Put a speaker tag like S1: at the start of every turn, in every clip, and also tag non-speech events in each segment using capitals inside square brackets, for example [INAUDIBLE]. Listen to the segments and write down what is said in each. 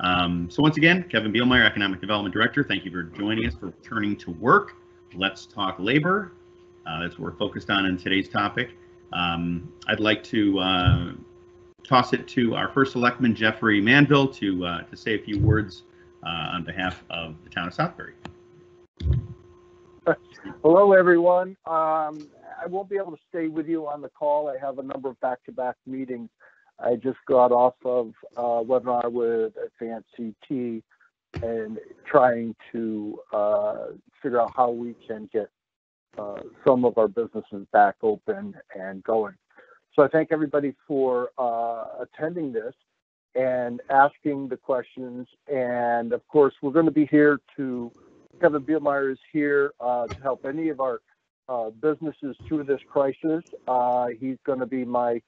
S1: Um, so once again, Kevin Bielmeyer, Economic Development Director, thank you for joining us for returning to work. Let's talk labor. Uh, that's what we're focused on in today's topic. Um, I'd like to uh, toss it to our first selectman, Jeffrey Manville, to uh, to say a few words uh, on behalf of the town of Southbury.
S2: Hello, everyone. Um, I won't be able to stay with you on the call. I have a number of back-to-back meetings. I just got off of a webinar with AdvanceCT and trying to uh, figure out how we can get uh, some of our businesses back open and going. So I thank everybody for uh, attending this and asking the questions. And of course, we're going to be here to Kevin Bielmeyer is here uh, to help any of our uh, businesses through this crisis. Uh, he's going to be my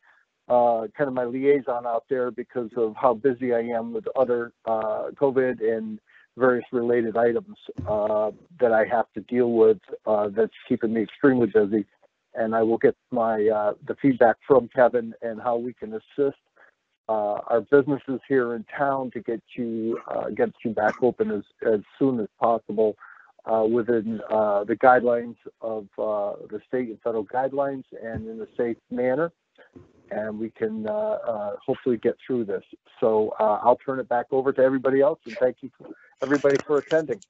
S2: uh, kind of my liaison out there because of how busy I am with other uh, COVID and various related items uh, that I have to deal with. that's keeping me extremely busy, and I will get my the feedback from Kevin and how we can assist uh, our businesses here in town to get you uh, get you back open as, as soon as possible uh, within uh, the guidelines of uh, the state and federal guidelines and in a safe manner. And we can uh, hopefully get through this. So I'll turn it back over to everybody else and thank you everybody for attending.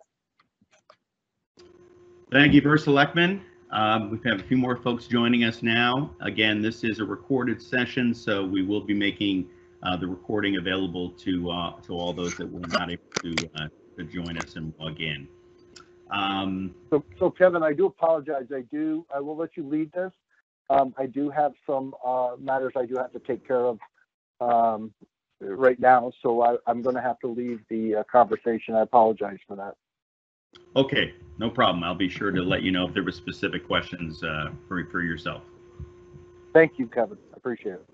S1: Thank you, First Selectman. Um, we have a few more folks joining us now. Again, this is a recorded session, so we will be making uh, the recording available to uh, to all those that were not able to uh, to join us and log in.
S2: Um, so, so Kevin, I do apologize. I do. I will let you lead this. Um, I do have some uh, matters I do have to take care of um, right now, so I, am going to have to leave the uh, conversation. I apologize for that.
S1: Okay, no problem. I'll be sure to let you know if there were specific questions uh, for for yourself.
S2: Thank you, Kevin. I appreciate it.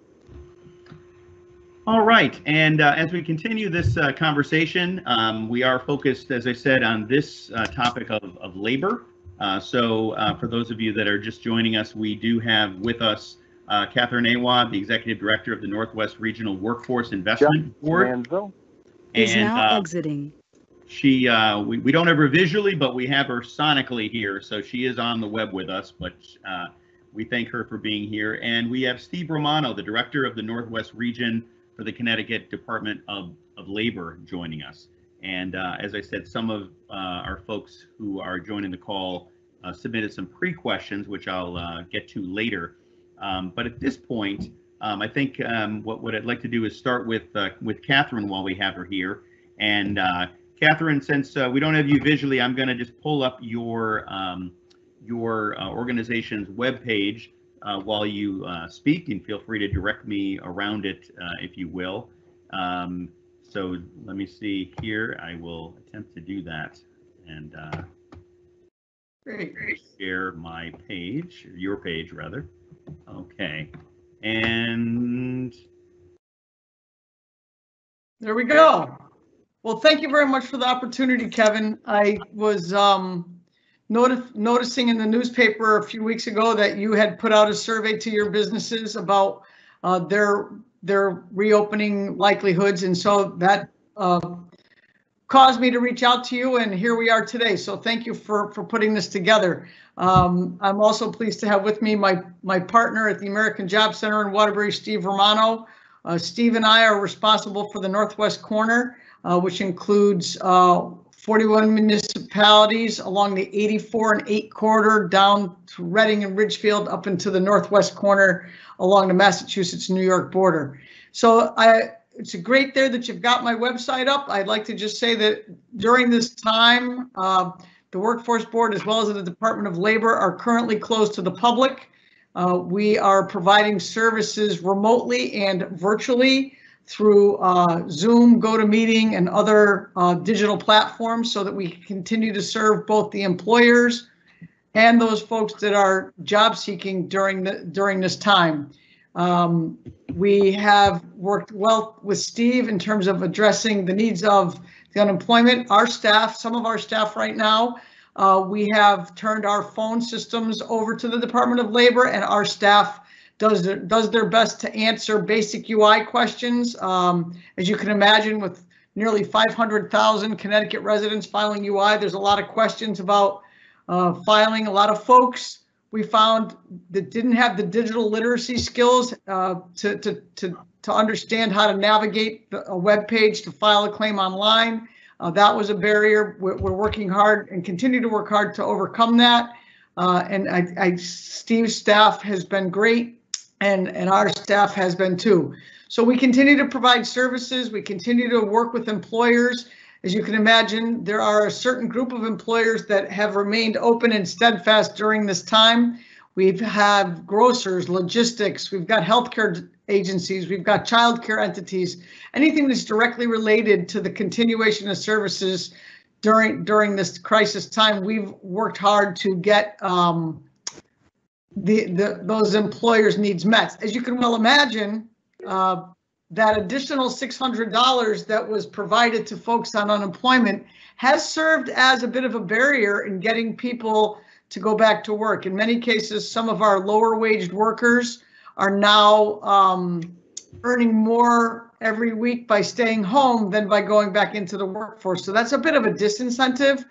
S1: All right, and uh, as we continue this uh, conversation, um, we are focused, as I said, on this uh, topic of, of labor. Uh, so uh, for those of you that are just joining us, we do have with us uh, Catherine Awad, the Executive Director of the Northwest Regional Workforce Investment Board.
S3: Manville. Is now exiting.
S1: She, we, we don't have her visually, but we have her sonically here, so she is on the web with us, but we thank her for being here. And we have Steve Romano, the Director of the Northwest Region for the Connecticut Department of, of Labor joining us. And uh, as I said, some of uh, our folks who are joining the call uh, submitted some pre-questions, which I'll uh, get to later. Um, but at this point, um, I think um, what, what I'd like to do is start with uh, with Catherine while we have her here. And uh, Catherine, since we don't have you visually, I'm going to just pull up your um, your organization's webpage while you speak and feel free to direct me around it if you will. Um, so let me see here. I will attempt to do that and uh, share my page, your page rather. Okay. And
S4: there we go. Well, thank you very much for the opportunity, Kevin. I was um, noticing in the newspaper a few weeks ago that you had put out a survey to your businesses about uh, their their reopening likelihoods, and so that uh, caused me to reach out to you, and here we are today. So thank you for for putting this together. Um, I'm also pleased to have with me my my partner at the American Job Center in Waterbury, Steve Romano. Uh, Steve and I are responsible for the Northwest Corner, uh, which includes uh, 41 municipalities along the 84 and 8 corridor down to Redding and Ridgefield up into the northwest corner along the Massachusetts New York border. So I it's great there that you've got my website up. I'd like to just say that during this time, uh, the Workforce Board as well as the Department of Labor are currently closed to the public. Uh, we are providing services remotely and virtually through uh, Zoom, GoToMeeting, and other uh, digital platforms so that we continue to serve both the employers and those folks that are job seeking during the during this time. Um, we have worked well with Steve in terms of addressing the needs of the unemployment. Our staff, some of our staff right now, uh, we have turned our phone systems over to the Department of Labor, and our staff does does their best to answer basic UI questions. Um, as you can imagine, with nearly 500,000 Connecticut residents filing UI. There's a lot of questions about uh, filing. A lot of folks we found that didn't have the digital literacy skills uh, to, to, to, to understand how to navigate a web page to file a claim online. Uh, that was a barrier. We're, we're, working hard and continue to work hard to overcome that. Uh, and I, I, Steve's staff has been great, and and our staff has been too. So we continue to provide services. We continue to work with employers. As you can imagine, there are a certain group of employers that have remained open and steadfast during this time. We've have grocers, logistics, we've got healthcare agencies, we've got childcare entities, anything that's directly related to the continuation of services during during this crisis time. We've worked hard to get um, the, the those employers' needs met. As you can well imagine, uh, that additional $600 that was provided to folks on unemployment has served as a bit of a barrier in getting people to go back to work. In many cases, some of our lower waged workers are now um, earning more every week by staying home than by going back into the workforce. So that's a bit of a disincentive.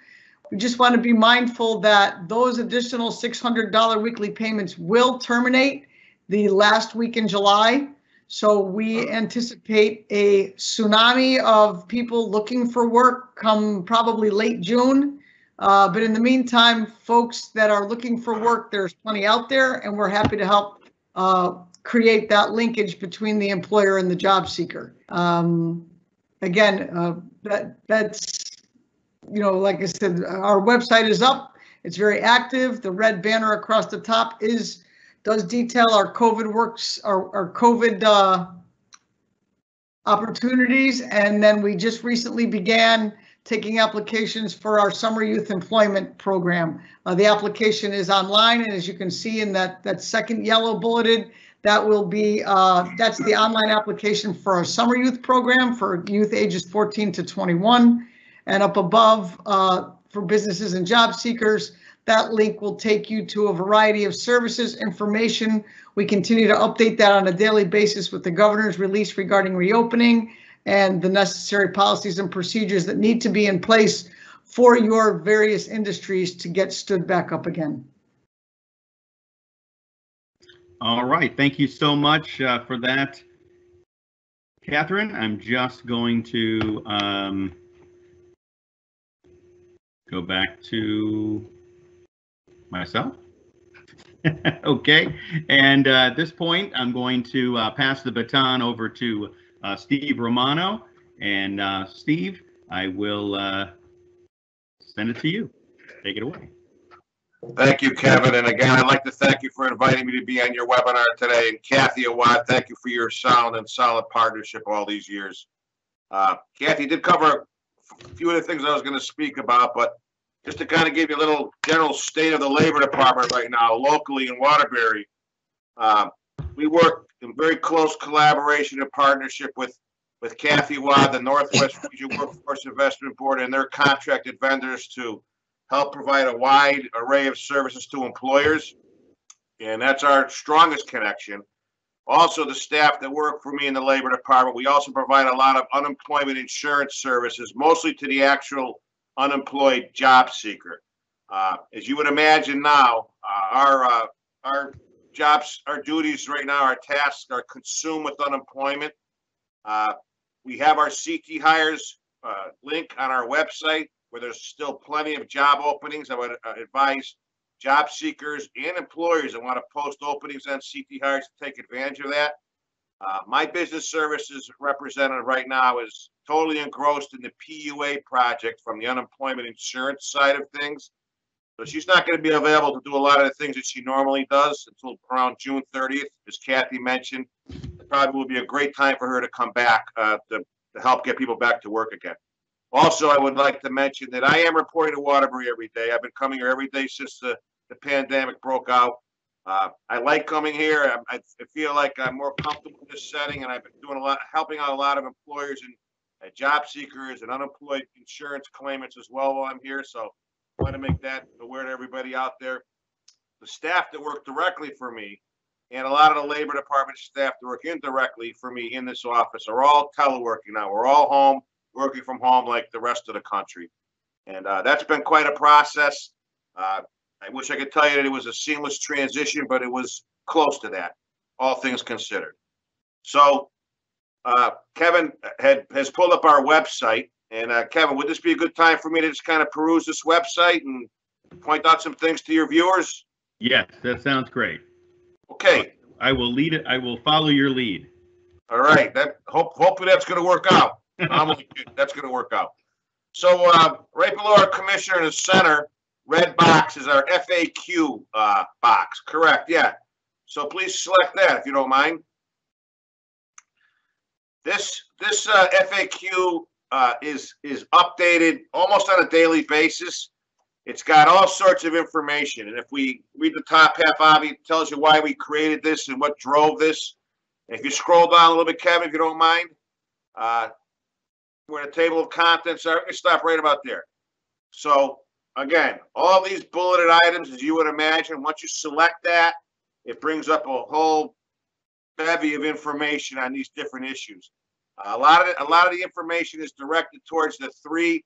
S4: We just want to be mindful that those additional $600 weekly payments will terminate the last week in July. So we anticipate a tsunami of people looking for work come probably late June. Uh, but in the meantime, folks that are looking for work, there's plenty out there, and we're happy to help uh, create that linkage between the employer and the job seeker. Um, again, uh, that that's you know, like I said, our website is up. It's very active. The red banner across the top is does detail our COVID works, our, our COVID uh, opportunities, and then we just recently began taking applications for our summer youth employment program. Uh, the application is online, and as you can see in that that second yellow bulleted, that will be uh, that's the online application for our summer youth program for youth ages 14 to 21, and up above uh, for businesses and job seekers. That link will take you to a variety of services information. We continue to update that on a daily basis with the governor's release regarding reopening and the necessary policies and procedures that need to be in place for your various industries to get stood back up again.
S1: All right, thank you so much uh, for that. Catherine, I'm just going to um, go back to myself. [LAUGHS] okay, and uh, at this point, I'm going to uh, pass the baton over to uh, Steve Romano. And uh, Steve, I will uh, send it to you. Take it away.
S5: Thank you, Kevin. And again, I'd like to thank you for inviting me to be on your webinar today. And Kathy Awad, thank you for your sound and solid partnership all these years. Uh, Kathy did cover a few of the things I was going to speak about, but just to kind of give you a little general state of the labor department right now, locally in Waterbury, uh, we work in very close collaboration and partnership with with Kathy Awad, the Northwest Region Workforce Investment Board, and their contracted vendors to help provide a wide array of services to employers. And that's our strongest connection. Also, the staff that work for me in the labor department, we also provide a lot of unemployment insurance services, mostly to the actual unemployed job seeker. Uh, as you would imagine now, uh, our uh, our jobs, our duties right now, our tasks are consumed with unemployment. Uh, we have our CT hires uh, link on our website where there's still plenty of job openings. I would uh, advise job seekers and employers that want to post openings on CT hires to take advantage of that. Uh, my business services representative right now is totally engrossed in the PUA project from the unemployment insurance side of things. So she's not going to be available to do a lot of the things that she normally does until around June 30th, as Kathy mentioned. It probably will be a great time for her to come back uh, to, to help get people back to work again. Also, I would like to mention that I am reporting to Waterbury every day. I've been coming here every day since the, the pandemic broke out. Uh, I like coming here. I, I, feel like I'm more comfortable in this setting, and I've been doing a lot, helping out a lot of employers and uh, job seekers and unemployed insurance claimants as well while I'm here. So I want to make that aware to everybody out there. The staff that work directly for me and a lot of the labor department staff that work indirectly for me in this office are all teleworking now. We're all home. working from home like the rest of the country. And uh, that's been quite a process. Uh, I wish I could tell you that it was a seamless transition, but it was close to that, all things considered. So uh, Kevin had has pulled up our website, and uh, Kevin, would this be a good time for me to just kind of peruse this website and point out some things to your viewers?
S1: Yes, that sounds great.
S5: Okay.
S1: I will lead it. I will follow your lead.
S5: All right. That hope hopefully that's going to work out. [LAUGHS] That's going to work out. So uh, right below our commissioner in the center, red box is our FAQ uh, box. Correct. Yeah. So please select that if you don't mind. This this uh, FAQ uh, is is updated almost on a daily basis. It's got all sorts of information, and if we read the top half, it tells you why we created this and what drove this. If you scroll down a little bit, Kevin, if you don't mind, uh, we're in a table of contents. I'm going to stop right about there. So again, all these bulleted items, as you would imagine, once you select that, it brings up a whole bevy of information on these different issues. Uh, a lot of it, a lot of the information is directed towards the three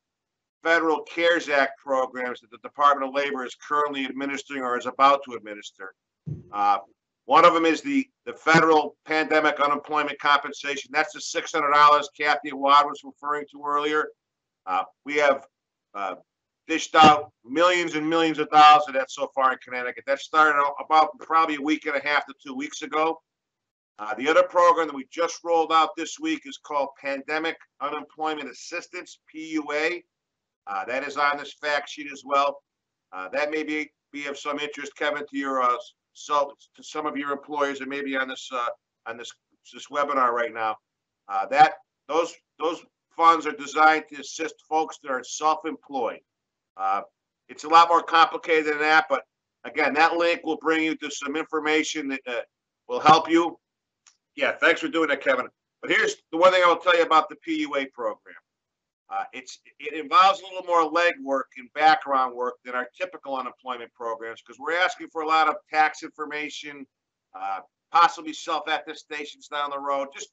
S5: federal CARES Act programs that the Department of Labor is currently administering or is about to administer. Uh, one of them is the, the federal pandemic unemployment compensation. That's the $600 Kathy Awad was referring to earlier. Uh, we have uh, dished out millions and millions of dollars of that so far in Connecticut. That started about probably a week and a half to two weeks ago. Uh, the other program that we just rolled out this week is called Pandemic Unemployment Assistance, PUA. Uh, that is on this fact sheet as well. Uh, that may be, be of some interest, Kevin, to your uh, so to some of your employers that may be on this uh, on this this webinar right now. Uh, that those those funds are designed to assist folks that are self-employed. Uh, it's a lot more complicated than that, but again, that link will bring you to some information that uh, will help you. Yeah, thanks for doing that, Kevin. But here's the one thing I will tell you about the PUA program. Uh, it's it involves a little more legwork and background work than our typical unemployment programs because we're asking for a lot of tax information, uh, possibly self attestations down the road, just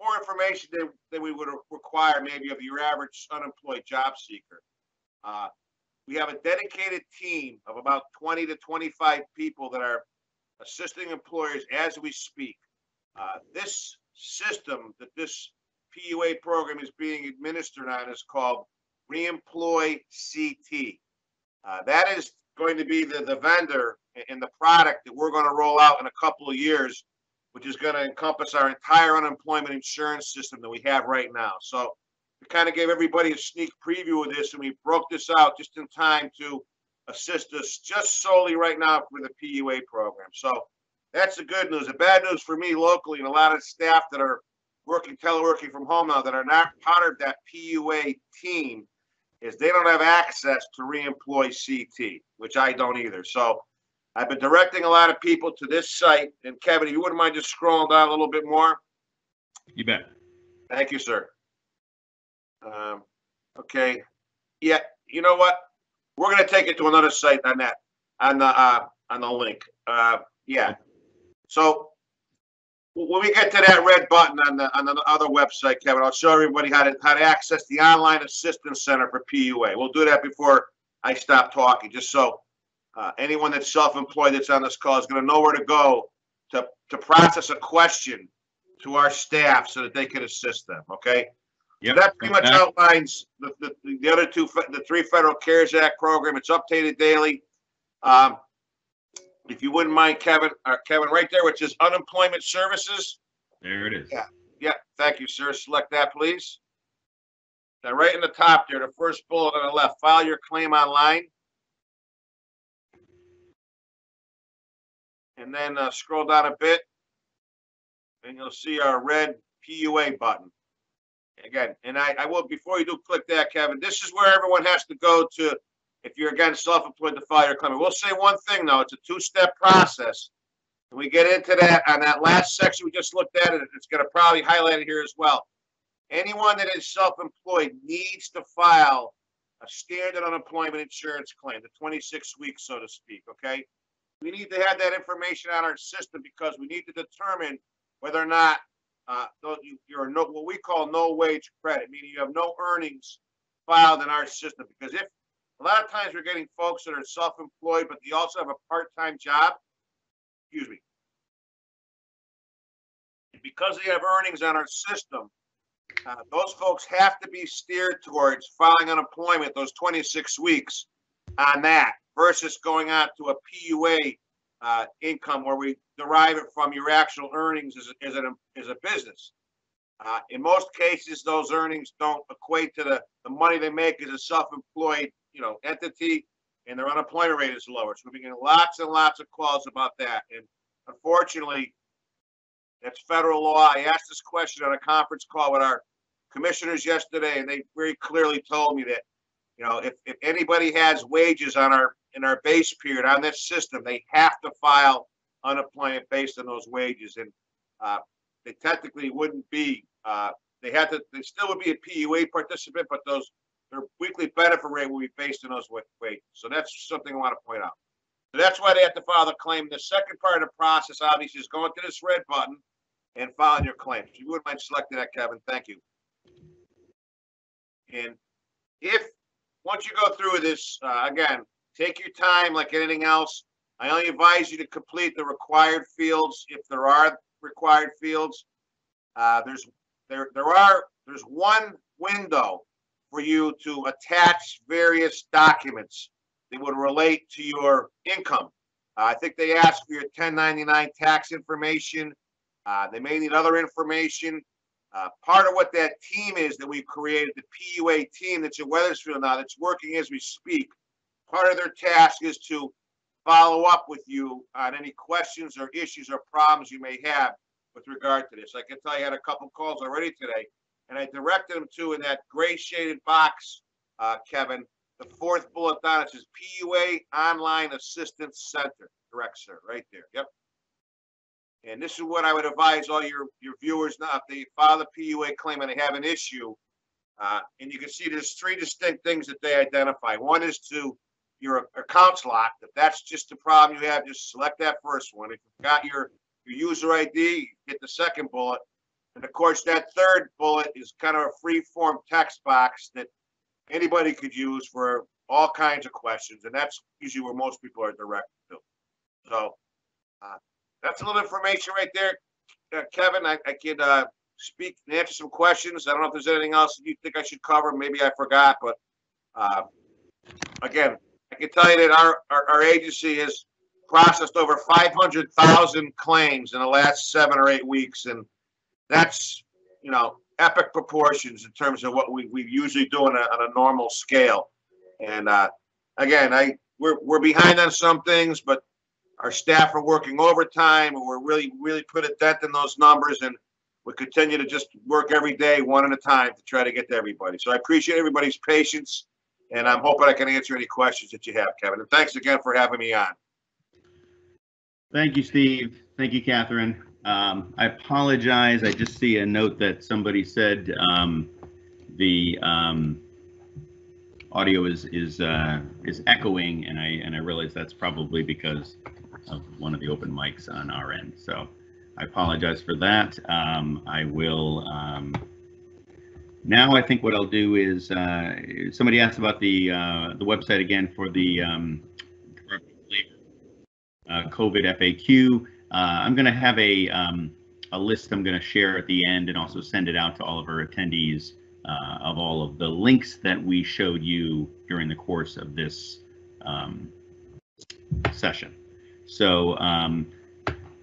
S5: more information than, than we would require maybe of your average unemployed job seeker. Uh, we have a dedicated team of about 20 to 25 people that are assisting employers as we speak. Uh, this system that this PUA program is being administered on is called Reemploy CT. Uh, that is going to be the, the vendor and the product that we're going to roll out in a couple of years, which is going to encompass our entire unemployment insurance system that we have right now. So we kind of gave everybody a sneak preview of this, and we broke this out just in time to assist us just solely right now with the PUA program. So that's the good news. The bad news for me locally and a lot of staff that are working teleworking from home now that are not part of that PUA team is they don't have access to reemploy CT, which I don't either. So I've been directing a lot of people to this site. And Kevin, if you wouldn't mind just scrolling down a little bit more.
S1: You bet.
S5: Thank you, sir. Um, okay. Yeah, you know what? We're going to take it to another site on that, on the, uh, on the link. Uh, yeah. So when we get to that red button on the on the other website, Kevin, I'll show everybody how to how to access the online assistance center for PUA. We'll do that before I stop talking, just so uh, anyone that's self-employed that's on this call is going to know where to go to to process a question to our staff so that they can assist them. Okay.
S1: Yeah.
S5: So that pretty much outlines the, the, the other two, the three federal CARES Act program. It's updated daily. Um, if you wouldn't mind, Kevin, uh, Kevin, right there, which is unemployment services.
S1: There it is.
S5: Yeah. Yeah, thank you, sir. Select that, please. Now, right in the top there, the first bullet on the left, file your claim online. And then uh, scroll down a bit, and you'll see our red PUA button. Again, and I, I will, before you do click that, Kevin, this is where everyone has to go to if you're again self-employed to file your claim. We'll say one thing though, it's a two-step process. And we get into that on that last section we just looked at it, it's going to probably highlight it here as well. Anyone that is self-employed needs to file a standard unemployment insurance claim, the 26 weeks, so to speak, okay? We need to have that information on our system because we need to determine whether or not uh, you're no, what we call no wage credit, meaning you have no earnings filed in our system. Because if, a lot of times we're getting folks that are self-employed, but they also have a part-time job. Excuse me. Because they have earnings on our system, uh, those folks have to be steered towards filing unemployment those 26 weeks on that versus going out to a PUA uh, income where we derive it from your actual earnings as, a- as, a, as a business. Uh, in most cases, those earnings don't equate to the, the money they make as a self-employed, you know, entity, and their unemployment rate is lower. So we're getting lots and lots of calls about that. And unfortunately, that's federal law. I asked this question on a conference call with our commissioners yesterday, and they very clearly told me that, you know, if, if anybody has wages on our, in our base period on this system, they have to file unemployment based on those wages. And, uh, they technically wouldn't be, uh, they had to, they still would be a PUA participant, but those, their weekly benefit rate will be based on those wages. So that's something I want to point out. So that's why they have to file the claim. The second part of the process, obviously, is going to this red button and filing your claim. If you wouldn't mind selecting that, Kevin, thank you. And if, once you go through this, uh, again, take your time like anything else. I only advise you to complete the required fields if there are required fields. Uh, there's, there, there are, there's one window for you to attach various documents that would relate to your income. Uh, I think they ask for your 1099 tax information. Uh, they may need other information. Uh, part of what that team is that we've created, the PUA team that's in Wethersfield now, that's working as we speak. Part of their task is to follow up with you on any questions or issues or problems you may have with regard to this. I can tell you, I had a couple calls already today, and I directed them to in that gray shaded box, uh, Kevin, the fourth bullet down, it says PUA Online Assistance Center. Correct, sir, right there. Yep. And this is what I would advise all your, your viewers now, if they file a PUA claim and they have an issue, uh, and you can see there's three distinct things that they identify. One is to your account's locked. If that's just the problem you have, just select that first one. If you've got your, your user ID, hit the second bullet. And of course, that third bullet is kind of a free form text box that anybody could use for all kinds of questions. And that's usually where most people are directed to. So, uh, that's a little information right there. Uh, Kevin, I, I could, uh, speak and answer some questions. I don't know if there's anything else you think I should cover. Maybe I forgot, but, uh, again, I can tell you that our, our, our agency has processed over five hundred thousand claims in the last seven or eight weeks, and that's, you know, epic proportions in terms of what we, we usually do on a, on a normal scale. And, uh, again, I, we're, we're behind on some things, but our staff are working overtime, and we're really, really put a dent in those numbers, and we continue to just work every day, one at a time, to try to get to everybody. So I appreciate everybody's patience. And I'm hoping I can answer any questions that you have, Kevin. And thanks again for having me on.
S1: Thank you, Steve. Thank you, Catherine. Um, I apologize. I just see a note that somebody said um, the um, audio is is uh, is echoing, and I and I realize that's probably because of one of the open mics on our end. So I apologize for that. Um, I will. Now I think what I'll do is uh, somebody asked about the uh, the website again for the um, uh, COVID FAQ. Uh, I'm going to have a um, a list I'm going to share at the end and also send it out to all of our attendees uh, of all of the links that we showed you during the course of this um, session. So um,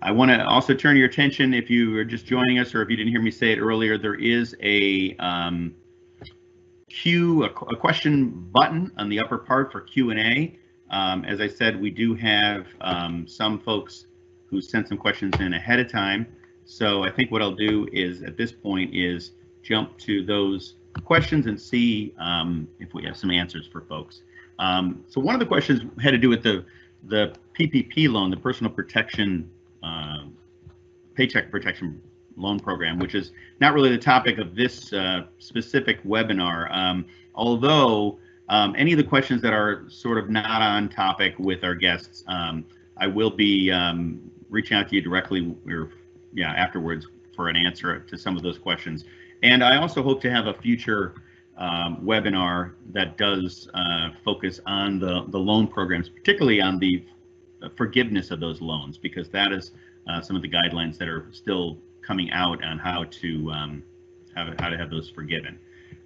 S1: I want to also turn your attention, if you are just joining us or if you didn't hear me say it earlier, there is a um, Q, a, a question button on the upper part for Q&A. Um, as I said, we do have um, some folks who sent some questions in ahead of time. So I think what I'll do is at this point is jump to those questions and see um, if we have some answers for folks. Um, so one of the questions had to do with the the PPP loan, the personal protection uh, paycheck protection loan program, which is not really the topic of this uh, specific webinar. Um, although um, any of the questions that are sort of not on topic with our guests, um, I will be um, reaching out to you directly or yeah afterwards for an answer to some of those questions. And I also hope to have a future um, webinar that does uh, focus on the, the loan programs, particularly on the forgiveness of those loans, because that is uh, some of the guidelines that are still coming out on how to um, how, how to have those forgiven.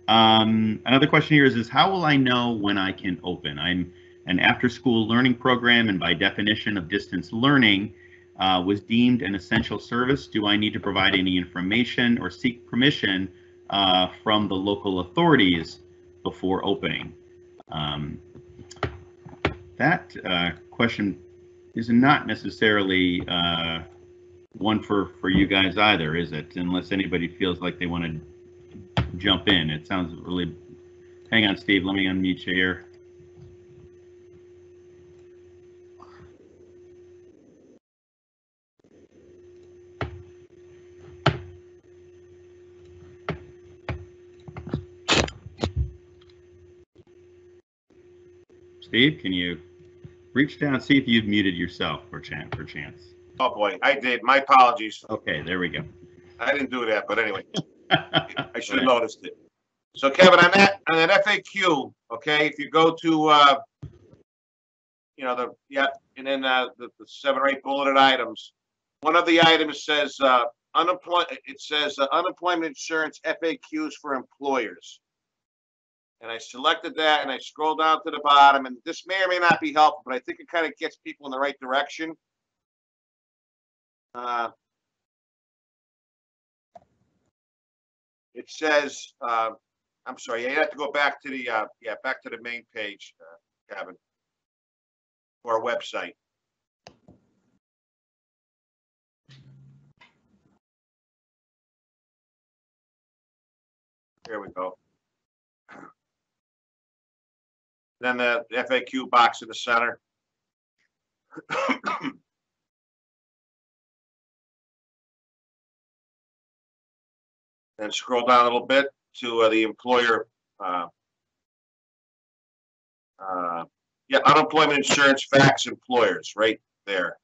S1: Um, another question here is, is how will I know when I can open? I'm an after-school learning program, and by definition of distance learning, uh, was deemed an essential service. Do I need to provide any information or seek permission uh, from the local authorities before opening? Um, that uh, question is not necessarily uh, one for, for you guys either, is it? Unless anybody feels like they want to jump in. It sounds really, hang on, Steve, let me unmute you here. Steve, can you reach down, see if you've muted yourself for chance, for chance?
S5: Oh, boy, I did. My apologies.
S1: Okay, there we go.
S5: I didn't do that, but anyway, [LAUGHS] I should have noticed it. So Kevin, on that, on that FAQ, okay, if you go to, uh, you know, the, yeah, and then, uh, the, the seven or eight bulleted items, one of the items says, uh, unemployment, it says uh, unemployment insurance FAQs for employers. And I selected that and I scroll down to the bottom and this may or may not be helpful, but I think it kind of gets people in the right direction. Uh, It says, uh, I'm sorry, you have to go back to the, uh, yeah, back to the main page, uh, Kevin. Or website. There we go. Then the FAQ box in the center. [COUGHS] Then scroll down a little bit to uh, the employer. Uh, uh, yeah, unemployment insurance facts employers right there.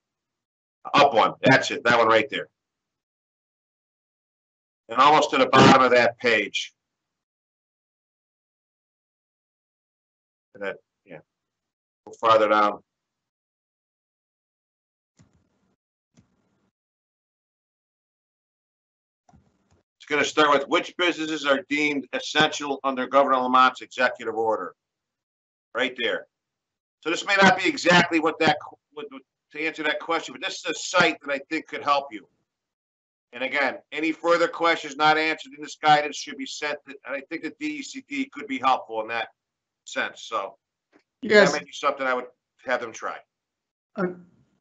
S5: Up one. That's it. That one right there. And almost to the bottom of that page. And that, yeah. Go farther down. It's going to start with which businesses are deemed essential under Governor Lamont's executive order. Right there. So this may not be exactly what that, what, to answer that question, but this is a site that I think could help you. And again, any further questions not answered in this guidance should be sent, to- and I think the DECD could be helpful in that sense, so.
S4: Yes.
S5: That may be something I would have them try.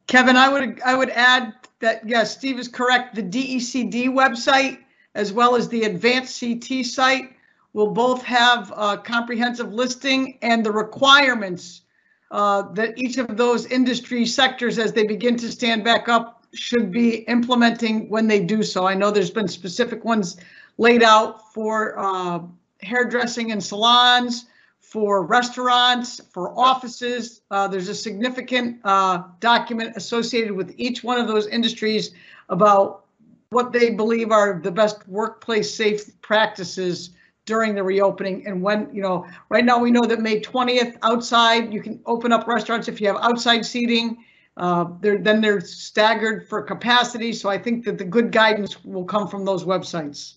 S4: Kevin, I would, I would add that, yes, Steve is correct. The DECD website, as well as the AdvanceCT site, will both have a comprehensive listing and the requirements uh, that each of those industry sectors, as they begin to stand back up, should be implementing when they do so. I know there's been specific ones laid out for uh, hairdressing and salons, for restaurants, for offices. Uh, there's a significant uh, document associated with each one of those industries about what they believe are the best workplace safe practices during the reopening and when, you know, right now we know that May 20th outside, you can open up restaurants if you have outside seating. Uh, they're, then they're staggered for capacity. So I think that the good guidance will come from those websites.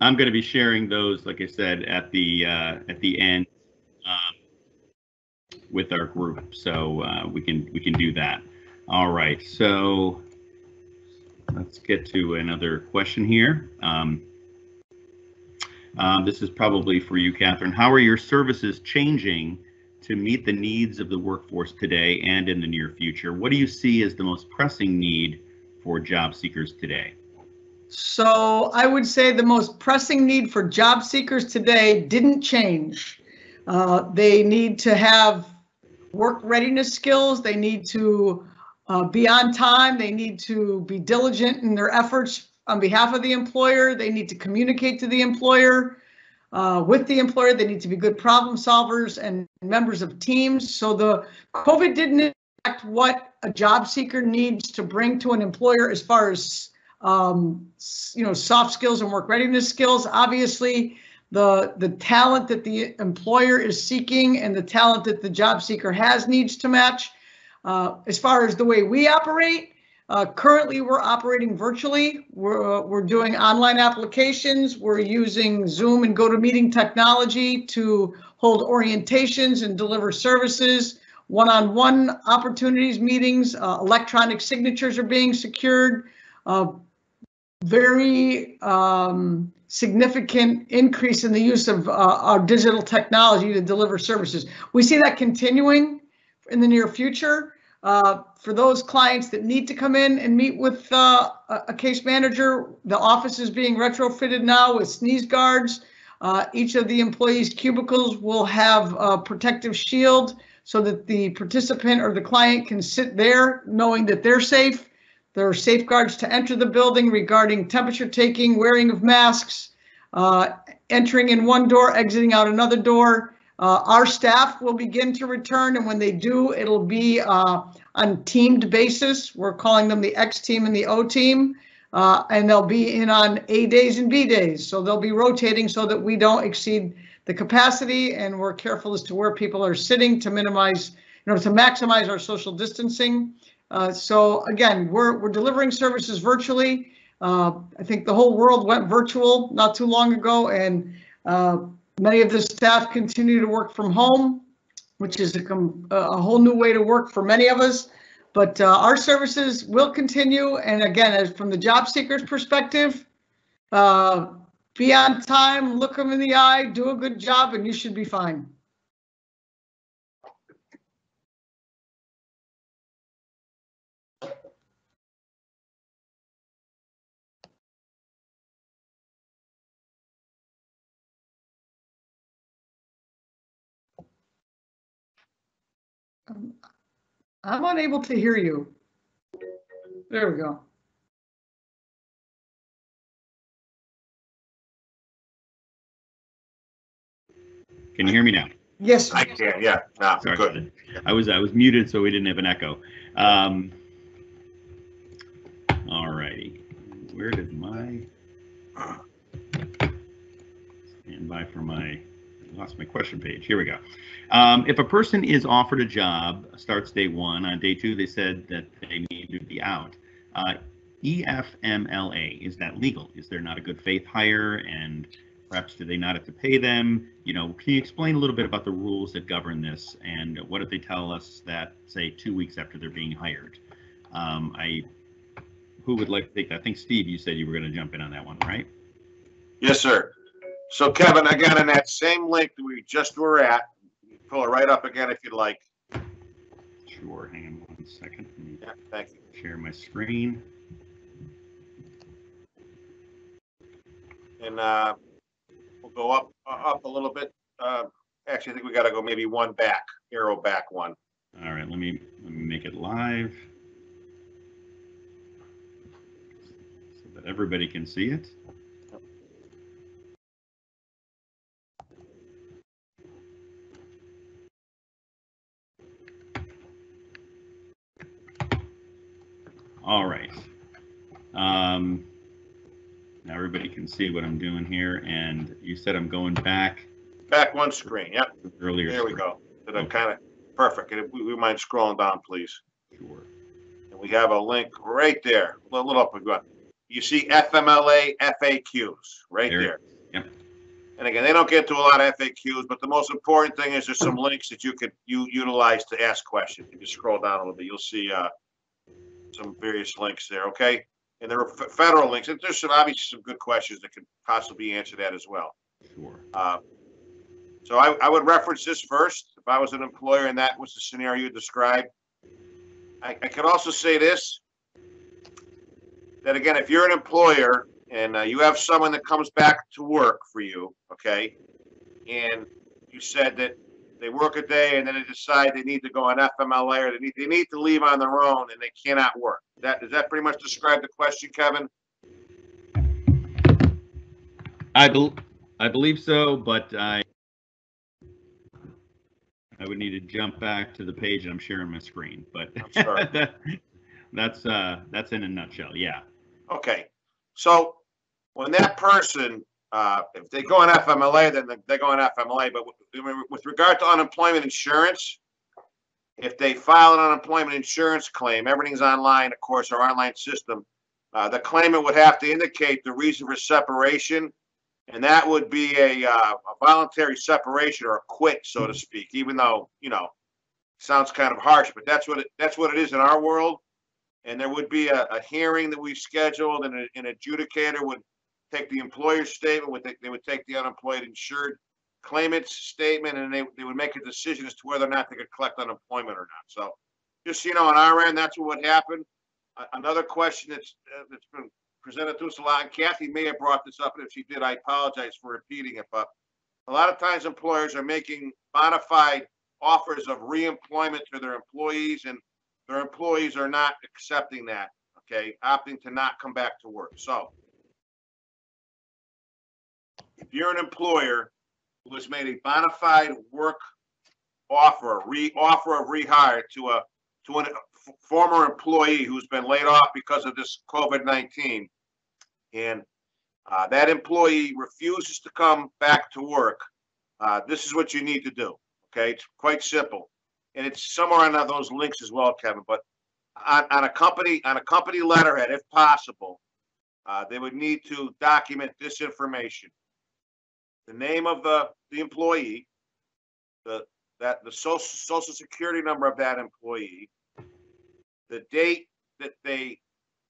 S1: I'm going to be sharing those, like I said, at the, uh, at the end, um, with our group, so, uh, we can, we can do that. All right, so let's get to another question here. Um, um, this is probably for you, Catherine. How are your services changing to meet the needs of the workforce today and in the near future? What do you see as the most pressing need for job seekers today?
S4: So I would say the most pressing need for job seekers today didn't change. Uh, they need to have work readiness skills. They need to uh, be on time. They need to be diligent in their efforts on behalf of the employer. They need to communicate to the employer. Uh, with the employer, they need to be good problem solvers and members of teams. So the COVID didn't affect what a job seeker needs to bring to an employer as far as um, you know, soft skills and work readiness skills. Obviously, the the talent that the employer is seeking and the talent that the job seeker has needs to match. Uh, as far as the way we operate, uh, currently we're operating virtually. We're uh, we're doing online applications. We're using Zoom and GoToMeeting technology to hold orientations and deliver services one-on-one opportunities, meetings, uh, electronic signatures are being secured. Uh, very um, significant increase in the use of uh, our digital technology to deliver services. We see that continuing in the near future. Uh, for those clients that need to come in and meet with uh, a a case manager, the office is being retrofitted now with sneeze guards. Uh, each of the employees' cubicles will have a protective shield so that the participant or the client can sit there knowing that they're safe. There are safeguards to enter the building regarding temperature taking, wearing of masks, uh, entering in one door, exiting out another door. Uh, Our staff will begin to return, and when they do, it'll be uh, on teamed basis. We're calling them the X team and the O team. uh, And they'll be in on A days and B days. So they'll be rotating so that we don't exceed the capacity and we're careful as to where people are sitting to minimize, you know, to maximize our social distancing. Uh, so again, we're, we're delivering services virtually. Uh, I think the whole world went virtual not too long ago and uh, many of the staff continue to work from home, which is a, a whole new way to work for many of us. But uh, our services will continue. And again, as from the job seeker's perspective, uh, be on time, look them in the eye, do a good job, and you should be fine. Um, I'm unable to hear you. There we go.
S1: Can you hear me now?
S4: Yes,
S5: I can, yeah, no,
S1: Sorry.
S5: good.
S1: I was, I was muted, so we didn't have an echo. Um, all righty. Where did my, stand by for my, I lost my question page. Here we go. Um, if a person is offered a job, starts day one, on day two, they said that they need to be out. Uh, EFMLA, is that legal? Is there not a good faith hire and perhaps do they not have to pay them? You know, can you explain a little bit about the rules that govern this and what if they tell us that, say, two weeks after they're being hired? Um, I, who would like to take that? I think Steve, you said you were going to jump in on that one, right?
S5: Yes, sir. So Kevin, again, in that same link that we just were at, pull it right up again if you'd like.
S1: Sure, hang on one second. Let me
S5: Yeah, thank you.
S1: share my screen.
S5: And, uh, we'll go up, uh, up a little bit. Uh, actually, I think we gotta go maybe one back, arrow back one.
S1: All right, let me, let me make it live. So that everybody can see it. All right. Um, now everybody can see what I'm doing here, and you said I'm going back
S5: Back one screen, yep,
S1: earlier.
S5: there we
S1: screen.
S5: go. Did I kind of, perfect. And we, we mind scrolling down, please?
S1: Sure.
S5: And we have a link right there, a little up, we go. You see FMLA FAQs, right
S1: There
S5: there.
S1: Yep.
S5: And again, they don't get to a lot of FAQs, but the most important thing is there's some [CLEARS THROAT] links that you could, you utilize to ask questions. If you scroll down a little bit, you'll see, uh, some various links there, okay? And there are f- federal links, and there's some, obviously some good questions that could possibly answer that as well.
S1: Sure.
S5: Uh, So I, I would reference this first, if I was an employer and that was the scenario you described. I, I could also say this, that again, if you're an employer and uh, you have someone that comes back to work for you, okay? And you said that they work a day and then they decide they need to go on FMLA or they need, they need to leave on their own and they cannot work. That, does that pretty much describe the question, Kevin?
S1: I bel I believe so, but I I would need to jump back to the page and I'm sharing my screen, but
S5: I'm sorry.
S1: that- [LAUGHS] that's, uh, that's in a nutshell. Yeah.
S5: Okay, so when that person, uh, if they go on FMLA, then they- go on FMLA, but with- with regard to unemployment insurance, if they file an unemployment insurance claim, everything's online, of course, our online system. Uh, the claimant would have to indicate the reason for separation, and that would be a, uh, a voluntary separation or a quit, so to speak, even though, you know, sounds kind of harsh, but that's what it, that's what it is in our world. And there would be a, a hearing that we've scheduled and a- an adjudicator would take the employer's statement, would take, they would take the unemployed insured claimant's statement and they, they would make a decision as to whether or not they could collect unemployment or not. So just you know, on our end, that's what would happen. A- Another question that's, uh, that's been presented to us a lot, and Kathy may have brought this up, and if she did, I apologize for repeating it, but a lot of times employers are making modified offers of reemployment to their employees and their employees are not accepting that, okay, opting to not come back to work. So if you're an employer who has made a bona fide work offer, re-offer of rehire to a, to a former employee who's been laid off because of this COVID-19, and uh, that employee refuses to come back to work, uh, this is what you need to do, okay? It's quite simple and it's somewhere on those links as well, Kevin, but on, on a company, on a company letterhead, if possible, uh, they would need to document this information. The name of the, the employee, the, that, the social, social security number of that employee, the date that they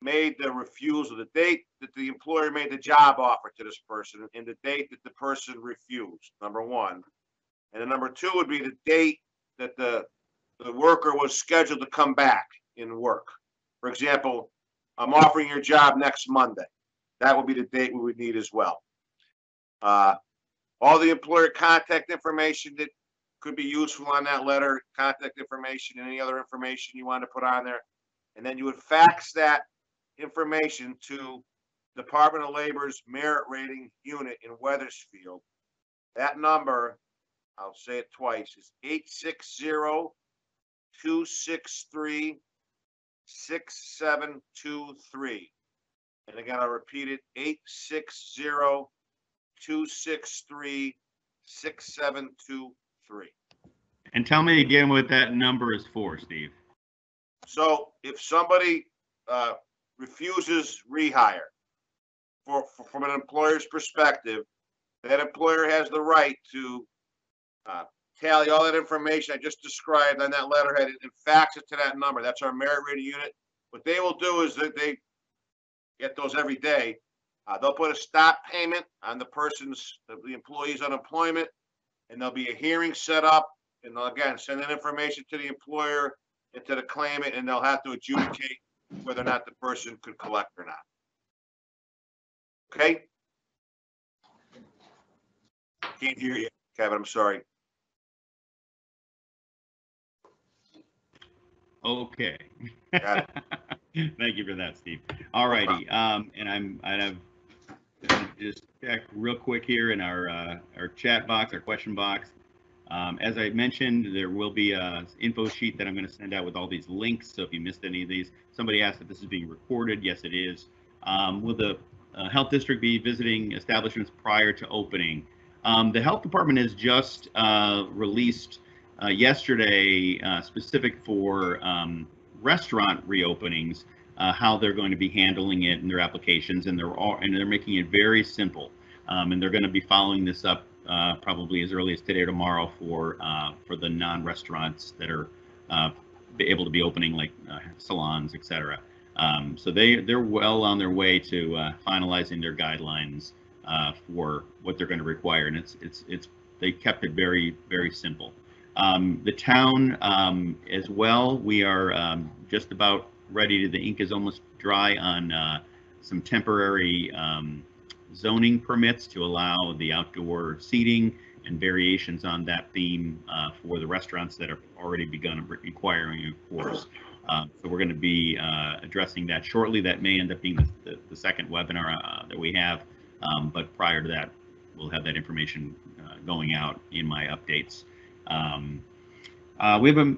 S5: made the refusal, the date that the employer made the job offer to this person, and the date that the person refused, number one. And then number two would be the date that the, the worker was scheduled to come back in work. For example, I'm offering your job next Monday. That would be the date we would need as well. Uh, all the employer contact information that could be useful on that letter, contact information, and any other information you want to put on there. And then you would fax that information to Department of Labor's merit rating unit in Wethersfield. That number, I'll say it twice, is eight six zero two six three six seven two three. And again, I'll repeat it, eight six zero two six three six seven two three.
S1: And tell me again what that number is for, Steve.
S5: So if somebody uh, refuses rehire, for, for- from an employer's perspective, that employer has the right to uh, tally all that information I just described on that letterhead and fax it to that number. That's our merit rating unit. What they will do is that they get those every day. Uh, They'll put a stop payment on the person's, the employee's unemployment, and there'll be a hearing set up, and they'll again send that information to the employer and to the claimant, and they'll have to adjudicate whether or not the person could collect or not. Okay? Can't hear you, Kevin, I'm sorry.
S1: Okay. [LAUGHS] Thank you for that, Steve. All righty, um, and I'm, I have just check real quick here in our, uh, our chat box, our question box. Um, as I mentioned, there will be a info sheet that I'm gonna send out with all these links, so if you missed any of these, somebody asked if this is being recorded, yes, it is. Um, will the, uh, health district be visiting establishments prior to opening? Um, the health department has just, uh, released, uh, yesterday, uh, specific for, um, restaurant reopenings, uh, how they're going to be handling it in their applications, and they're all, and they're making it very simple. Um, and they're going to be following this up uh, probably as early as today or tomorrow for uh, for the non-restaurants that are uh, able to be opening, like uh, salons, etc. Um, so they they're well on their way to uh, finalizing their guidelines for what they're going to require, and it's it's it's they kept it very very simple. Um, the town um, as well, we are um, just about ready to, the ink is almost dry on uh, some temporary um, zoning permits to allow the outdoor seating and variations on that theme uh, for the restaurants that have already begun requiring, of course. Uh, so we're going to be uh, addressing that shortly. That may end up being the, the, the second webinar uh, that we have, um, but prior to that, we'll have that information uh, going out in my updates. Um, Uh, we have a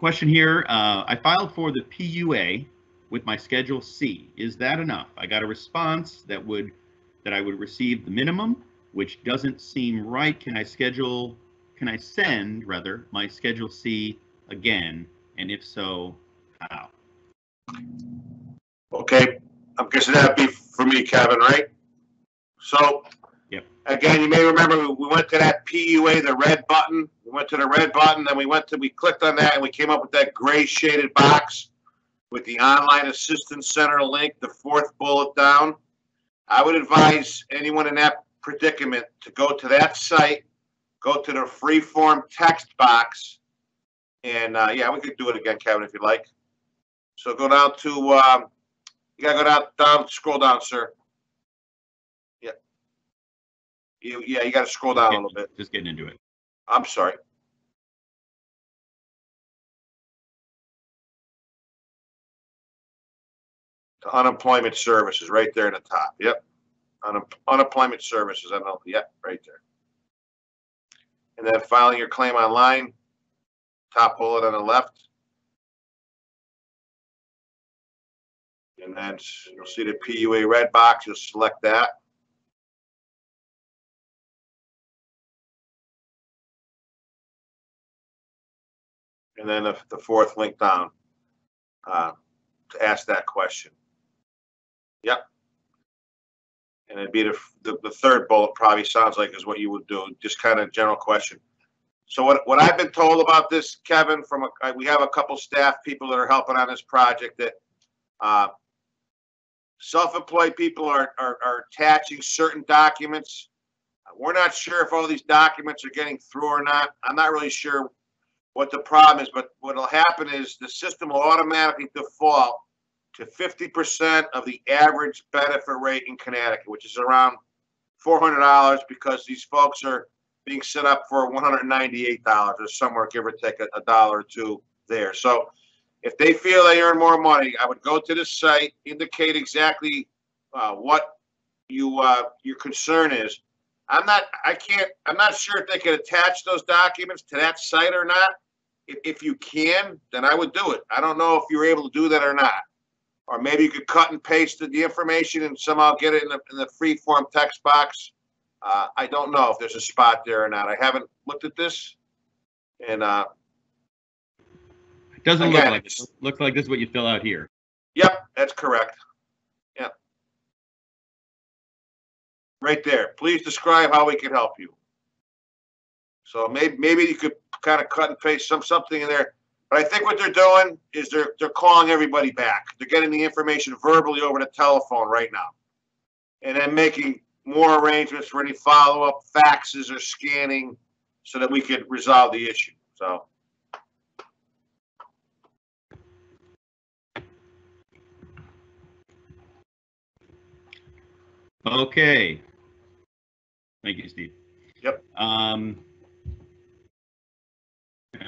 S1: question here. Uh, I filed for the PUA with my Schedule C. Is that enough? I got a response that would that I would receive the minimum, which doesn't seem right. Can I schedule? Can I send rather my Schedule C again? And if so, how?
S5: Okay, I'm guessing that'd be for me, Kevin, right? So. Again, you may remember we- we went to that PUA, the red button. We went to the red button, then we went to, we clicked on that and we came up with that gray shaded box with the online assistance center link, the fourth bullet down. I would advise anyone in that predicament to go to that site, go to the free form text box. And, uh, yeah, we could do it again, Kevin, if you'd like. So go down to, um, you gotta go down, down, scroll down, sir. You, yeah, you gotta scroll down a little bit.
S1: Just getting into it.
S5: I'm sorry. To unemployment services, right there in the top. Yep. Un- unemployment services, I don't know. Yep, right there. And then filing your claim online, top bullet on the left. And then you'll see the PUA red box, you'll select that. And then the, the fourth link down, uh, to ask that question. Yep. And it'd be the, the, the third bullet probably sounds like is what you would do, just kind of general question. So what, what I've been told about this, Kevin, from a, we have a couple staff people that are helping on this project that, uh, self-employed people are, are, are attaching certain documents. We're not sure if all these documents are getting through or not. I'm not really sure what the problem is, but what'll happen is the system will automatically default to fifty percent of the average benefit rate in Connecticut, which is around four hundred dollars because these folks are being set up for one hundred and ninety-eight dollars or somewhere, give or take a, a dollar or two there. So if they feel they earn more money, I would go to the site, indicate exactly uh, what you uh, your concern is. I'm not, I can't, I'm not sure if they can attach those documents to that site or not. If, if you can, then I would do it. I don't know if you're able to do that or not. Or maybe you could cut and paste the, the information and somehow get it in the, in the free form text box. Uh, I don't know if there's a spot there or not. I haven't looked at this. And, uh,
S1: It doesn't look
S5: Again,
S1: like, it
S5: it's-
S1: looks like this is what you fill out here.
S5: Yep, that's correct. Right there. Please describe how we can help you. So maybe, maybe you could kind of cut and paste some, something in there. But I think what they're doing is they're, they're calling everybody back. They're getting the information verbally over the telephone right now. And then making more arrangements for any follow-up faxes or scanning so that we could resolve the issue. So.
S1: Okay. Thank you, Steve.
S5: Yep.
S1: Um,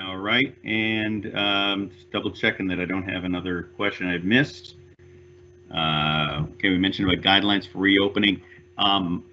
S1: all right, and um, just double checking that I don't have another question I've missed. Uh, okay, we mentioned about guidelines for reopening. Um,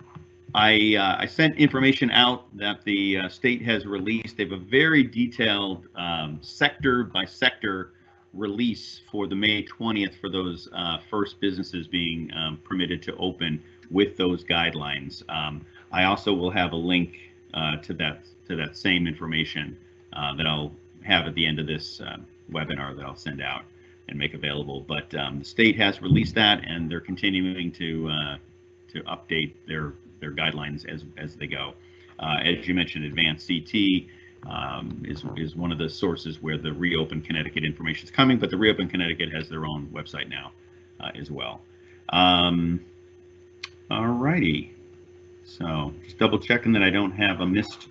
S1: I, uh, I sent information out that the uh, state has released. They have a very detailed um, sector by sector release for the May 20th for those uh, first businesses being um, permitted to open with those guidelines. Um, I also will have a link uh, to that to that same information uh, that I'll have at the end of this uh, webinar that I'll send out and make available. But um, the state has released that, and they're continuing to uh, to update their their guidelines as as they go. Uh, as you mentioned, AdvanceCT um, is is one of the sources where the Reopen Connecticut information is coming, but the Reopen Connecticut has their own website now uh, as well. Um, all righty. So just double checking that I don't have a missed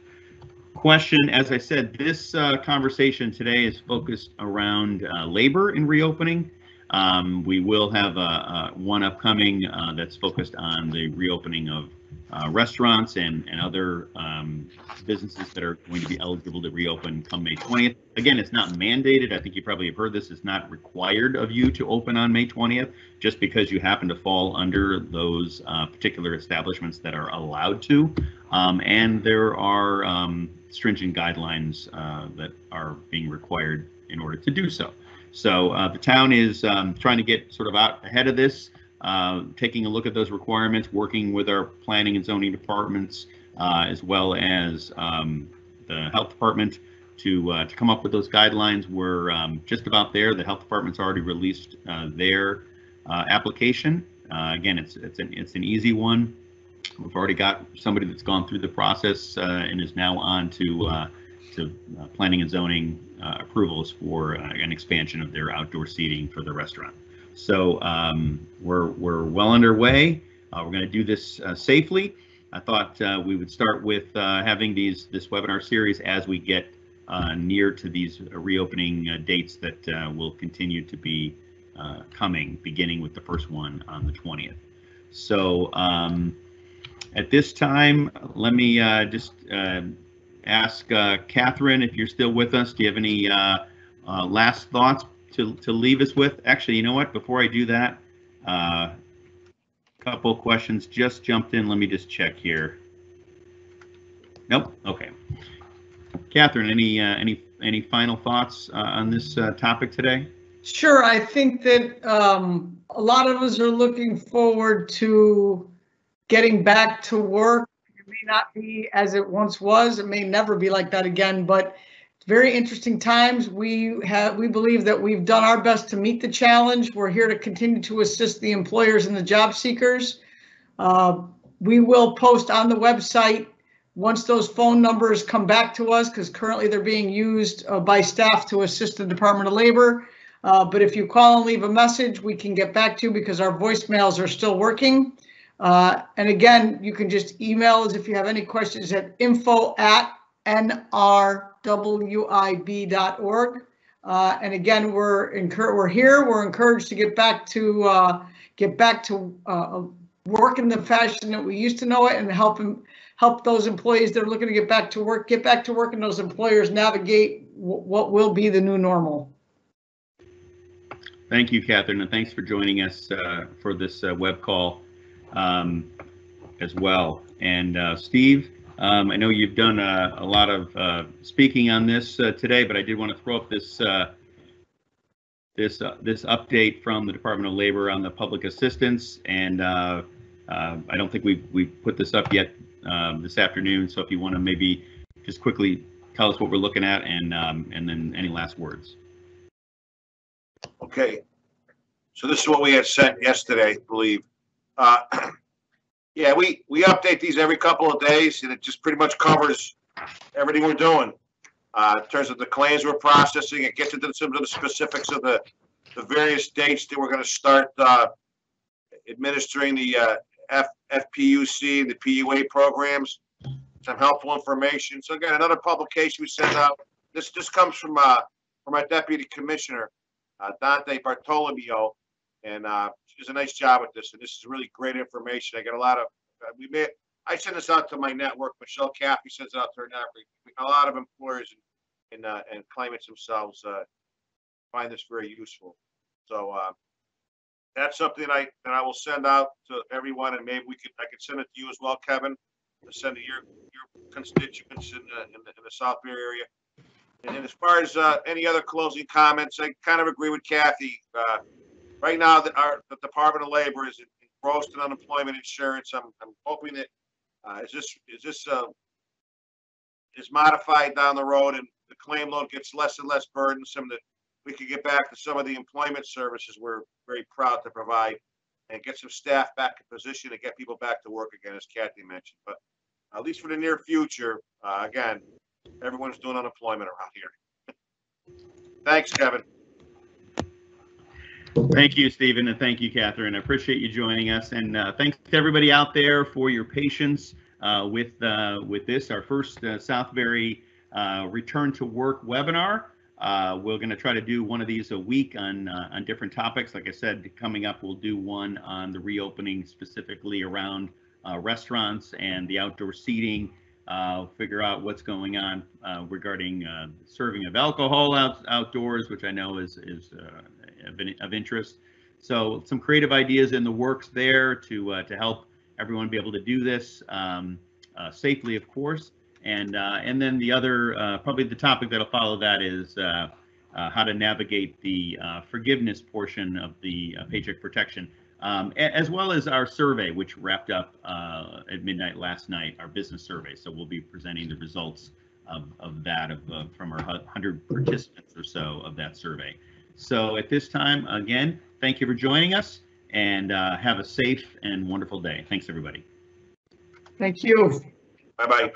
S1: question. As I said, this uh, conversation today is focused around uh, labor in reopening. Um, we will have uh, uh, one upcoming uh, that's focused on the reopening of uh, restaurants and, and other um, businesses that are going to be eligible to reopen come May 20th. Again, it's not mandated. I think you probably have heard this. It's not required of you to open on May 20th just because you happen to fall under those uh, particular establishments that are allowed to. Um, and there are um, stringent guidelines uh, that are being required in order to do so. So uh, the town is um, trying to get sort of out ahead of this, uh, taking a look at those requirements, working with our planning and zoning departments, uh, as well as um, the health department to uh, to come up with those guidelines. We're um, just about there. The health department's already released uh, their uh, application. again, it's it's an it's an easy one. We've already got somebody that's gone through the process and is now on to to planning and zoning approvals for an expansion of their outdoor seating for the restaurant. So um, we're, we're well underway. Uh, we're going to do this safely. I thought we would start with having these this webinar series as we get near to these reopening dates that will continue to be coming, beginning with the first one on the 20th. So um, at this time, let me uh, just uh, ask uh, Catherine if you're still with us. Do you have any uh, uh, last thoughts to, to leave us with? Actually, you know what? Before I do that, a uh, couple questions just jumped in. Let me just check here. Nope. Okay. Catherine, any uh, any any final thoughts uh, on this topic today?
S4: Sure. I think that um, a lot of us are looking forward to getting back to work It may not be as it once was. It may never be like that again, but very interesting times. We have we believe that we've done our best to meet the challenge. We're here to continue to assist the employers and the job seekers. Uh, we will post on the website once those phone numbers come back to us, because currently they're being used uh, by staff to assist the Department of Labor. Uh, but if you call and leave a message, we can get back to you because our voicemails are still working. Uh, and again, you can just email us if you have any questions at info at nrwib.org. Uh, and again, we're incur- we're here. We're encouraged to get back to uh, get back to uh, work in the fashion that we used to know it, and help help those employees that are looking to get back to work get back to work, and those employers navigate what will be the new normal.
S1: Thank you, Catherine, and thanks for joining us uh, for this uh, web call um, as well. And uh, Steve, um, I know you've done a, a lot of uh, speaking on this uh, today, but I did want to throw up this uh, this uh, this update from the Department of Labor on the public assistance. And uh, I don't think we've we've put this up yet um, this afternoon. So if you want to maybe just quickly tell us what we're looking at, and um, and then any last words.
S5: Okay. So this is what we had sent yesterday, I believe. [CLEARS THROAT] Yeah, we, we update these every couple of days and it just pretty much covers everything we're doing. Uh, in terms of the claims we're processing, it gets into some of the specifics of the, the various dates that we're going to start uh, administering the uh, F, FPUC and the PUA programs. Some helpful information. So again, another publication we send out. This this comes from uh, from our deputy commissioner, uh, Dante Bartolomeo, and uh, she does a nice job with this. And this is really great information. I get a lot of uh, we may I send this out to my network. Michelle Caffey sends it out to her network. A lot of employers and and, uh, and claimants themselves uh, find this very useful. So uh, that's something I that I will send out to everyone, and maybe we could I could send it to you as well, Kevin, send to your your constituents in the in the, in the Southbury area. And, and as far as any other closing comments, I kind of agree with Kathy. Right now that our the Department of Labor is engrossed in unemployment insurance. I'm, I'm hoping that uh, is this is this uh, is modified down the road and the claim load gets less and less burdensome that we could get back to some of the employment services we're very proud to provide and get some staff back in position to get people back to work again, as Kathy mentioned. But at least for the near future, uh, again, everyone's doing unemployment around here. [LAUGHS] Thanks, Kevin.
S1: Thank you, Stephen, and thank you, Catherine. I appreciate you joining us, and uh, thanks to everybody out there for your patience uh, with uh, with this, our first uh, Southbury uh, Return to Work webinar. Uh, we're going to try to do one of these a week on on different topics. Like I said, coming up, we'll do one on the reopening specifically around restaurants and the outdoor seating, figure out what's going on regarding serving of alcohol out, outdoors, which I know is, is of, of interest. So some creative ideas in the works there to, uh, to help everyone be able to do this um, uh, safely, of course. And, uh, and then the other, uh, probably the topic that'll follow that is uh, uh, how to navigate the forgiveness portion of the paycheck protection, um, as well as our survey, which wrapped up at midnight last night, our business survey. So we'll be presenting the results of, of that of, from our 100 participants or so of that survey. So at this time, again, thank you for joining us and uh, have a safe and wonderful day. Thanks, everybody.
S4: Thank you.
S5: Bye-bye.